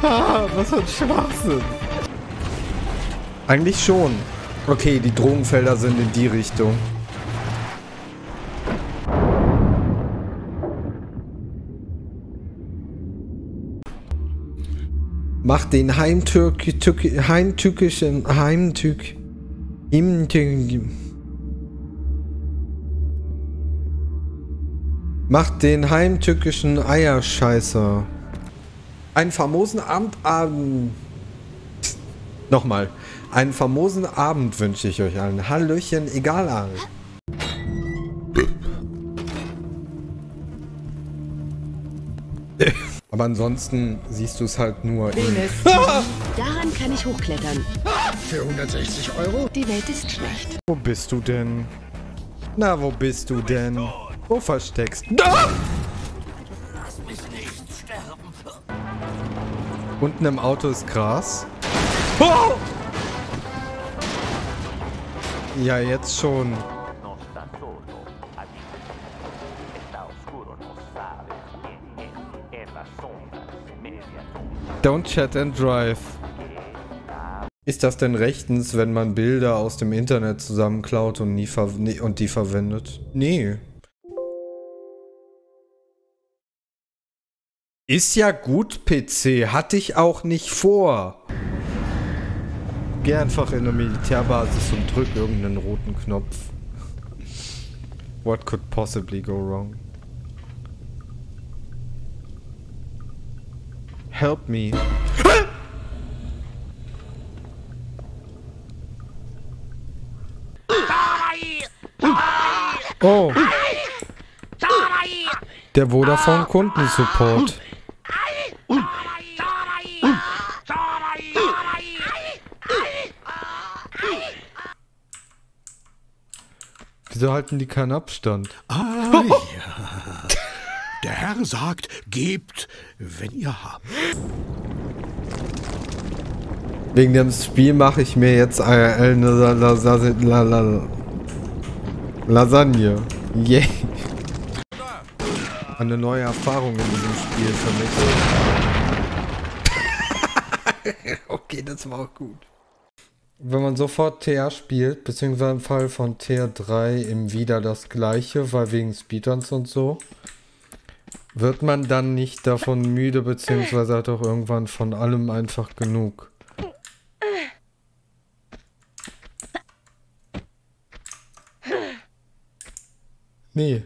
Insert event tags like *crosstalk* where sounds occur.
*laughs* Was für ein Schwachsinn. Eigentlich schon. Okay, die Drogenfelder sind in die Richtung. Mach den heimtürk, türk, heimtückischen, heimtück, heimtück, Mach den heimtückischen Eierscheißer. Einen famosen Abend, Abend. Nochmal. Einen famosen Abend wünsche ich euch allen. Hallöchen, egal Ari. *laughs* Aber ansonsten siehst du es halt nur in... Venus. *laughs* Daran kann ich hochklettern. Für 160 Euro? Die Welt ist schlecht. Wo bist du denn? Na, wo bist du denn? Wo versteckst du? Da! Unten im Auto ist Gras. Oh! Ja, jetzt schon. Don't chat and drive. Ist das denn rechtens, wenn man Bilder aus dem Internet zusammenklaut und, nie und die verwendet? Nee. Ist ja gut, PC. Hatte ich auch nicht vor. Geh einfach in eine Militärbasis und drück irgendeinen roten Knopf. What could possibly go wrong? Help me. Oh. Der Vodafone Kundensupport. Wieso halten die keinen Abstand? Ah, *laughs* ja. Der Herr sagt, gebt, wenn ihr habt. Wegen dem Spiel mache ich mir jetzt eine Lasagne. Lasagne. Yay. Eine neue Erfahrung in diesem Spiel für mich. *laughs* okay, das war auch gut. Wenn man sofort TR spielt, beziehungsweise im Fall von TR3 im wieder das gleiche, weil wegen Speedruns und so, wird man dann nicht davon müde, beziehungsweise hat auch irgendwann von allem einfach genug. Nee.